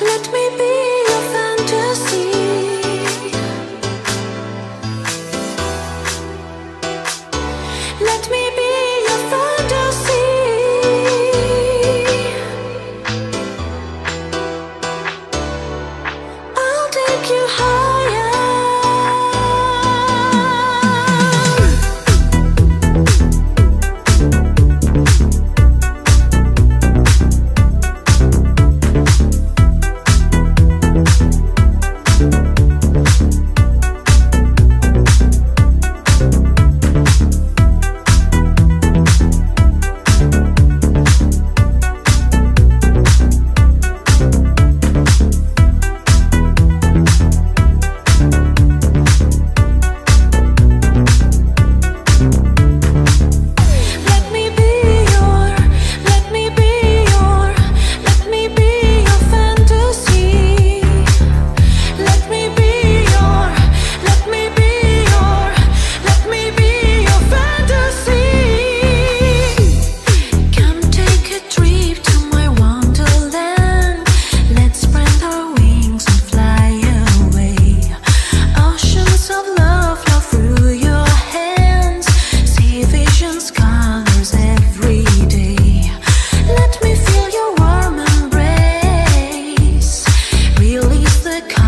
Let me be the